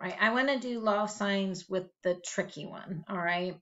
right? I want to do law of sines with the tricky one, all right?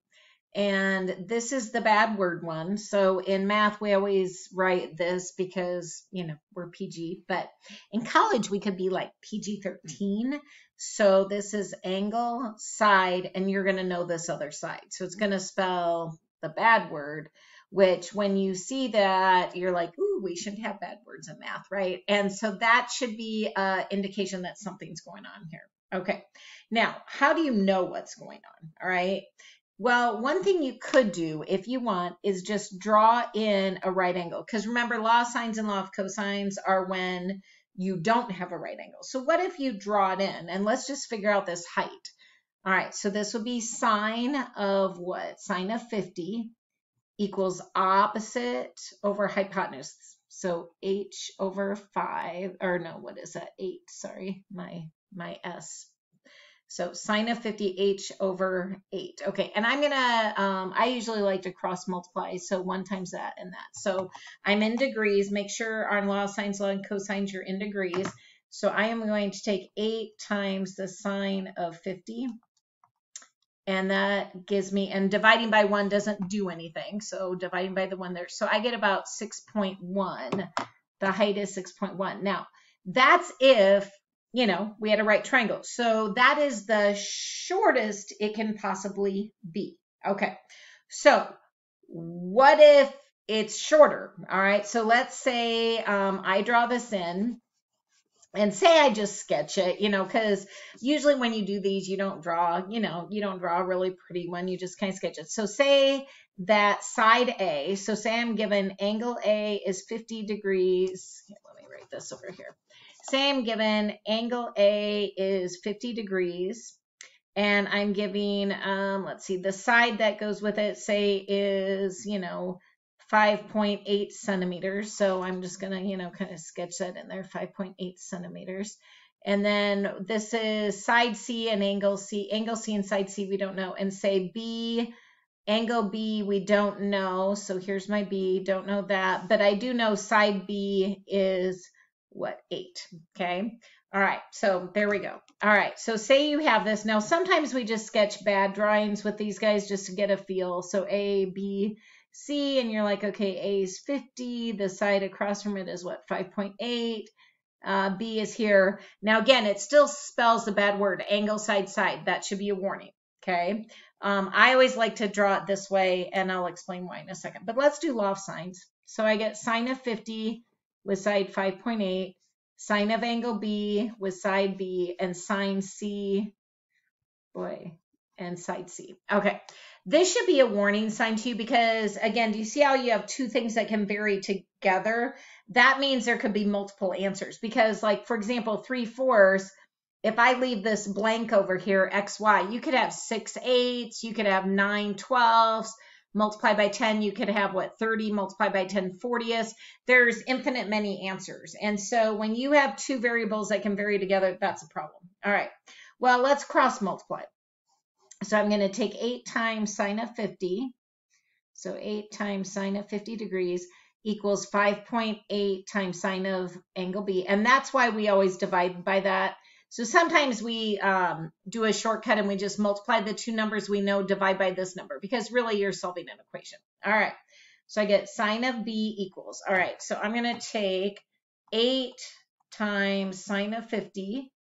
And this is the bad word one. So in math, we always write this because, you know, we're PG, but in college, we could be like PG 13. So this is angle, side, and you're going to know this other side. So it's going to spell the bad word, which when you see that, you're like, ooh, we shouldn't have bad words in math, right? And so that should be an indication that something's going on here. Okay. Now, how do you know what's going on? All right. Well, one thing you could do if you want is just draw in a right angle. Because remember, law of sines and law of cosines are when you don't have a right angle. So what if you draw it in? And let's just figure out this height. All right, so this would be sine of what? Sine of 50 equals opposite over hypotenuse. So h over 5, or no, what is that? 8, sorry, my, my s so sine of 50h over 8. Okay, and I'm going to, um, I usually like to cross multiply, so 1 times that and that. So I'm in degrees. Make sure on law of sines, law and cosines, you're in degrees. So I am going to take 8 times the sine of 50. And that gives me, and dividing by 1 doesn't do anything. So dividing by the 1 there. So I get about 6.1. The height is 6.1. Now, that's if you know, we had a right triangle. So that is the shortest it can possibly be. Okay. So what if it's shorter? All right. So let's say um, I draw this in and say I just sketch it, you know, because usually when you do these, you don't draw, you know, you don't draw a really pretty one. You just kind of sketch it. So say that side A, so say I'm given angle A is 50 degrees. Let me write this over here. I'm given angle A is 50 degrees and I'm giving, um, let's see, the side that goes with it, say, is, you know, 5.8 centimeters. So I'm just going to, you know, kind of sketch that in there, 5.8 centimeters. And then this is side C and angle C. Angle C and side C, we don't know. And say B, angle B, we don't know. So here's my B, don't know that. But I do know side B is what, eight, okay? All right, so there we go. All right, so say you have this. Now, sometimes we just sketch bad drawings with these guys just to get a feel. So A, B, C, and you're like, okay, A is 50. The side across from it is what, 5.8. Uh, B is here. Now, again, it still spells the bad word, angle, side, side. That should be a warning, okay? Um, I always like to draw it this way, and I'll explain why in a second. But let's do law of sines. So I get sine of 50 with side 5.8, sine of angle B with side B, and sine C, boy, and side C. Okay, this should be a warning sign to you because, again, do you see how you have two things that can vary together? That means there could be multiple answers because, like, for example, three fours, if I leave this blank over here, x, y, you could have six eights, you could have nine twelves, multiply by 10, you could have what 30 multiply by 10 40th. There's infinite many answers. And so when you have two variables that can vary together, that's a problem. All right. Well, let's cross multiply. So I'm going to take 8 times sine of 50. So 8 times sine of 50 degrees equals 5.8 times sine of angle B. And that's why we always divide by that so sometimes we um, do a shortcut and we just multiply the two numbers we know, divide by this number, because really you're solving an equation. All right, so I get sine of b equals. All right, so I'm going to take 8 times sine of 50,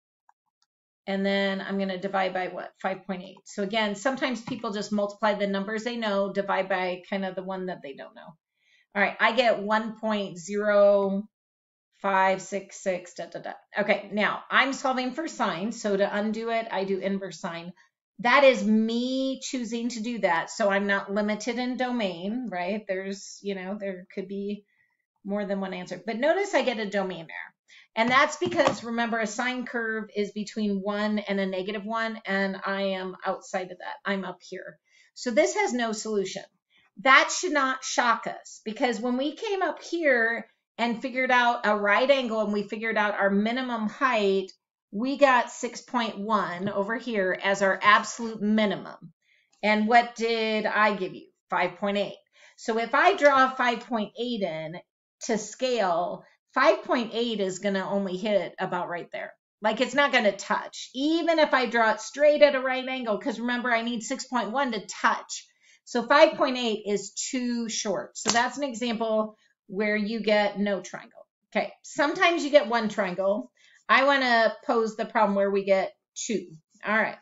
and then I'm going to divide by what? 5.8. So again, sometimes people just multiply the numbers they know, divide by kind of the one that they don't know. All right, I get 1.0 five, six, six, da, da, da. Okay, now I'm solving for sine. So to undo it, I do inverse sine. That is me choosing to do that. So I'm not limited in domain, right? There's, you know, there could be more than one answer. But notice I get a domain there. And that's because remember a sine curve is between one and a negative one, and I am outside of that. I'm up here. So this has no solution. That should not shock us because when we came up here, and figured out a right angle and we figured out our minimum height, we got 6.1 over here as our absolute minimum. And what did I give you? 5.8. So if I draw 5.8 in to scale, 5.8 is going to only hit about right there. Like it's not going to touch, even if I draw it straight at a right angle, because remember I need 6.1 to touch. So 5.8 is too short. So that's an example where you get no triangle. Okay, sometimes you get one triangle. I want to pose the problem where we get two. All right,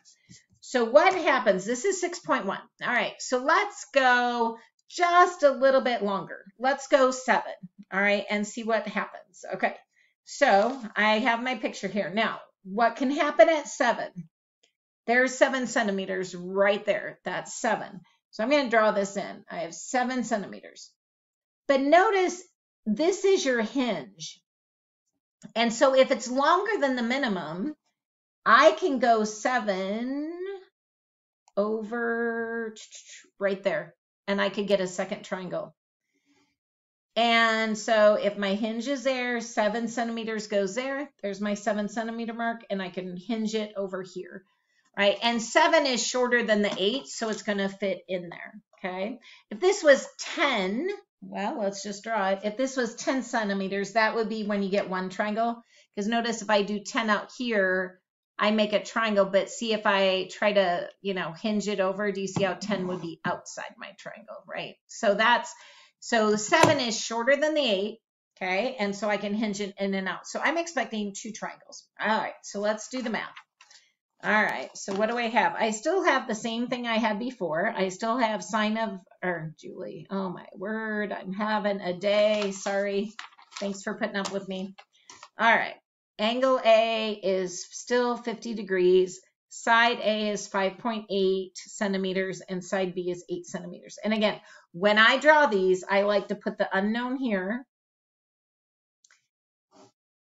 so what happens? This is 6.1. All right, so let's go just a little bit longer. Let's go seven. All right, and see what happens. Okay, so I have my picture here. Now, what can happen at seven? There's seven centimeters right there. That's seven. So I'm going to draw this in. I have seven centimeters. But notice this is your hinge. And so if it's longer than the minimum, I can go seven over right there and I could get a second triangle. And so if my hinge is there, seven centimeters goes there. There's my seven centimeter mark and I can hinge it over here, right? And seven is shorter than the eight, so it's gonna fit in there, okay? If this was 10, well, let's just draw it. If this was 10 centimeters, that would be when you get one triangle. Because notice if I do 10 out here, I make a triangle, but see if I try to, you know, hinge it over, do you see how 10 would be outside my triangle, right? So that's, so the seven is shorter than the eight, okay? And so I can hinge it in and out. So I'm expecting two triangles. All right, so let's do the math. All right, so what do I have? I still have the same thing I had before. I still have sine of, or Julie, oh my word, I'm having a day, sorry. Thanks for putting up with me. All right, Angle A is still 50 degrees. Side A is 5.8 centimeters and side B is 8 centimeters. And again, when I draw these, I like to put the unknown here,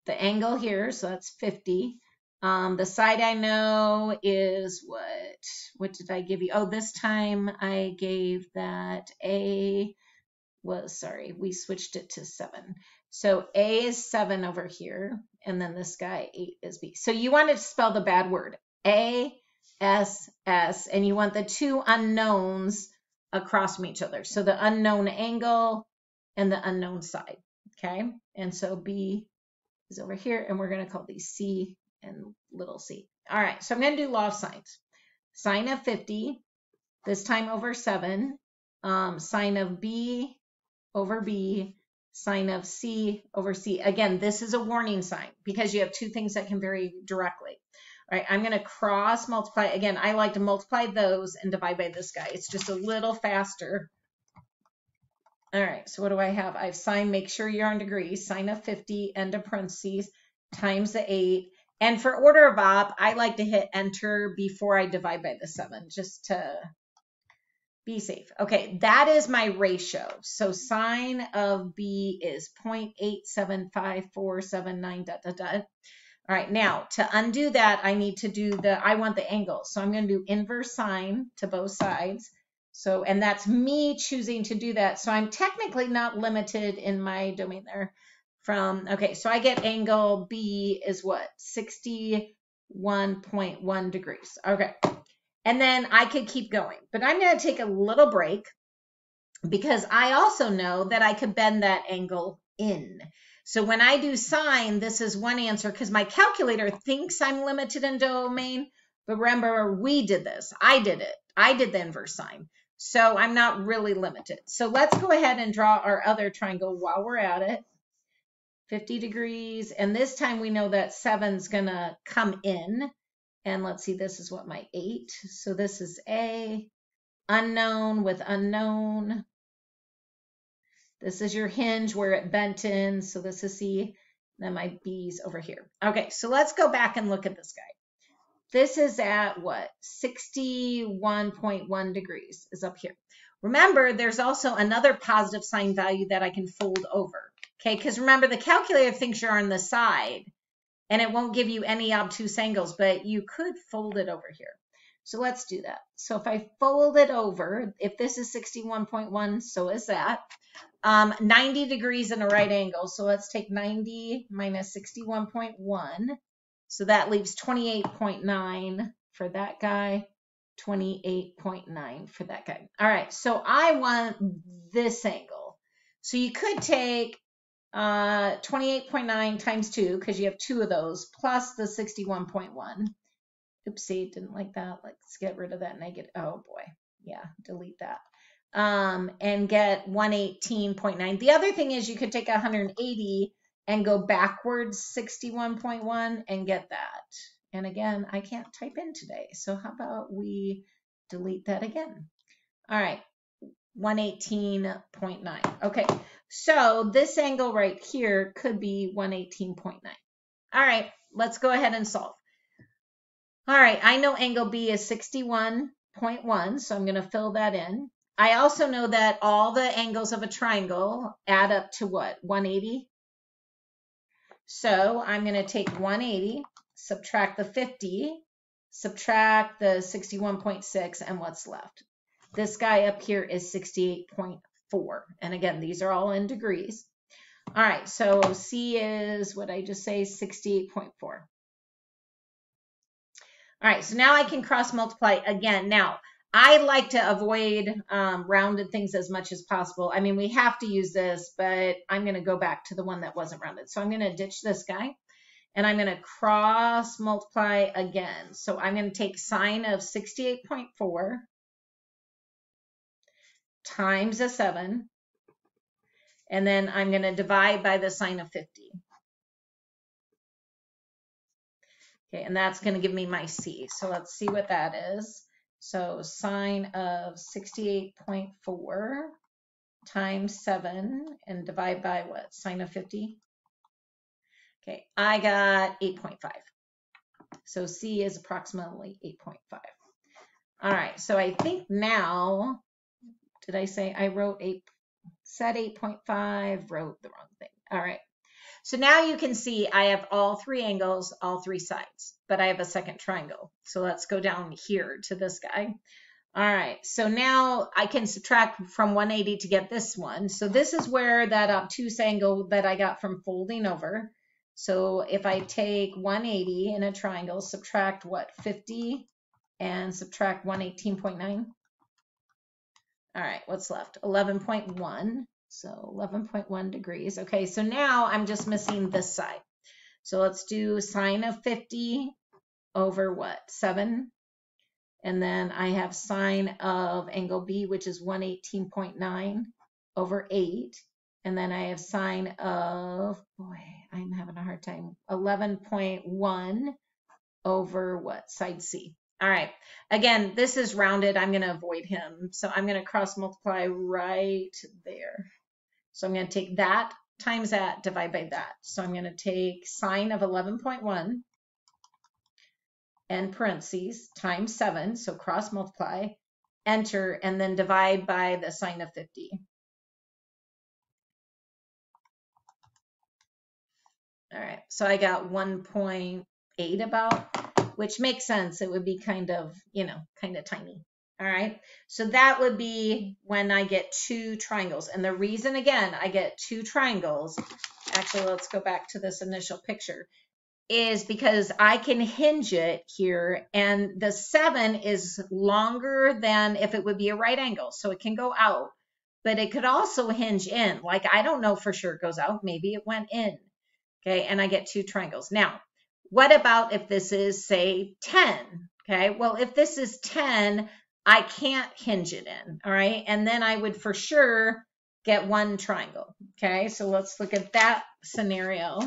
the angle here, so that's 50. Um, the side I know is what, what did I give you? Oh, this time I gave that A was, sorry, we switched it to 7. So A is 7 over here, and then this guy 8 is B. So you want to spell the bad word, A, S, S, and you want the two unknowns across from each other. So the unknown angle and the unknown side, okay? And so B is over here, and we're going to call these C and little c. All right, so I'm going to do law of sines. Sine of 50, this time over 7, um, sine of B over B, sine of C over C. Again, this is a warning sign because you have two things that can vary directly. All right, I'm going to cross multiply. Again, I like to multiply those and divide by this guy. It's just a little faster. All right, so what do I have? I have sine, make sure you're on degrees, sine of 50, end of parentheses, times the 8. And for order of op, I like to hit enter before I divide by the 7, just to be safe. Okay, that is my ratio. So sine of B is 0.875479 dot, dot, dot. All right, now to undo that, I need to do the, I want the angle. So I'm going to do inverse sine to both sides. So, and that's me choosing to do that. So I'm technically not limited in my domain there from, okay, so I get angle B is what? 61.1 degrees. Okay. And then I could keep going, but I'm going to take a little break because I also know that I could bend that angle in. So when I do sine, this is one answer because my calculator thinks I'm limited in domain. But remember, we did this. I did it. I did the inverse sine. So I'm not really limited. So let's go ahead and draw our other triangle while we're at it. 50 degrees. And this time we know that 7's going to come in. And let's see, this is what my 8. So this is A, unknown with unknown. This is your hinge where it bent in. So this is C. Then my B's over here. Okay, so let's go back and look at this guy. This is at what? 61.1 degrees is up here. Remember, there's also another positive sine value that I can fold over. Okay, because remember, the calculator thinks you're on the side and it won't give you any obtuse angles, but you could fold it over here. So let's do that. So if I fold it over, if this is 61.1, so is that. Um, 90 degrees in a right angle. So let's take 90 minus 61.1. So that leaves 28.9 for that guy, 28.9 for that guy. All right, so I want this angle. So you could take uh, 28.9 times 2, because you have two of those, plus the 61.1. Oopsie, didn't like that. Let's get rid of that negative. Oh boy. Yeah, delete that. Um, and get 118.9. The other thing is you could take 180 and go backwards 61.1 and get that. And again, I can't type in today. So how about we delete that again? All right, 118.9. Okay, so this angle right here could be 118.9. All right, let's go ahead and solve. All right, I know angle B is 61.1, so I'm going to fill that in. I also know that all the angles of a triangle add up to what? 180? So I'm going to take 180, subtract the 50, subtract the 61.6, and what's left? This guy up here is 68.4. And again, these are all in degrees. All right, so C is, what I just say, 68.4. All right, so now I can cross multiply again. Now, I like to avoid um, rounded things as much as possible. I mean, we have to use this, but I'm going to go back to the one that wasn't rounded. So I'm going to ditch this guy, and I'm going to cross multiply again. So I'm going to take sine of 68.4 times a 7, and then I'm going to divide by the sine of 50. Okay, and that's going to give me my C. So let's see what that is. So sine of 68.4 times 7 and divide by what? Sine of 50? Okay, I got 8.5. So C is approximately 8.5. All right, so I think now, did I say I wrote 8, said 8.5, wrote the wrong thing. All right. So now you can see I have all three angles, all three sides, but I have a second triangle. So let's go down here to this guy. All right, so now I can subtract from 180 to get this one. So this is where that obtuse angle that I got from folding over. So if I take 180 in a triangle, subtract what, 50 and subtract 118.9. All right, what's left? 11.1. So 11.1 degrees. Okay, so now I'm just missing this side. So let's do sine of 50 over what? 7. And then I have sine of angle B, which is 118.9 over 8. And then I have sine of, boy, I'm having a hard time, 11.1 over what? Side C. All right. Again, this is rounded. I'm going to avoid him. So I'm going to cross multiply right there. So I'm going to take that times that, divide by that. So I'm going to take sine of 11.1 and parentheses times 7, so cross multiply, enter, and then divide by the sine of 50. All right, so I got 1.8 about, which makes sense. It would be kind of, you know, kind of tiny. All right, so that would be when I get two triangles. And the reason, again, I get two triangles, actually, let's go back to this initial picture, is because I can hinge it here, and the seven is longer than if it would be a right angle, so it can go out, but it could also hinge in. Like, I don't know for sure it goes out, maybe it went in, okay, and I get two triangles. Now, what about if this is, say, 10? Okay, well, if this is 10, I can't hinge it in, all right? And then I would for sure get one triangle, okay? So let's look at that scenario.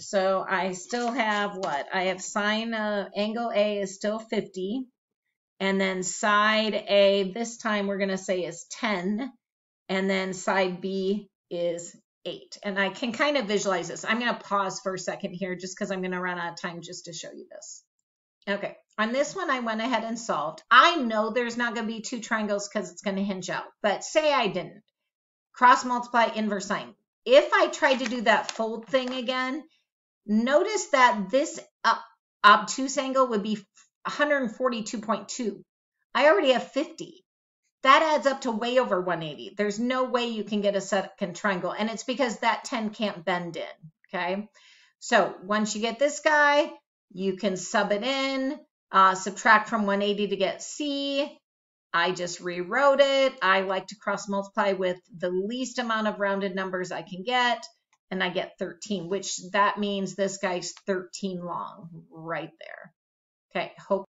So I still have what? I have sine uh, angle A is still 50. And then side A, this time we're going to say is 10. And then side B is 8. And I can kind of visualize this. I'm going to pause for a second here just because I'm going to run out of time just to show you this. Okay, on this one, I went ahead and solved. I know there's not going to be two triangles because it's going to hinge out, but say I didn't. Cross multiply inverse sine. If I tried to do that fold thing again, notice that this obtuse angle would be 142.2. I already have 50. That adds up to way over 180. There's no way you can get a second triangle, and it's because that 10 can't bend in, okay? So once you get this guy, you can sub it in, uh, subtract from 180 to get C. I just rewrote it. I like to cross multiply with the least amount of rounded numbers I can get. and I get 13, which that means this guy's 13 long right there. Okay, hope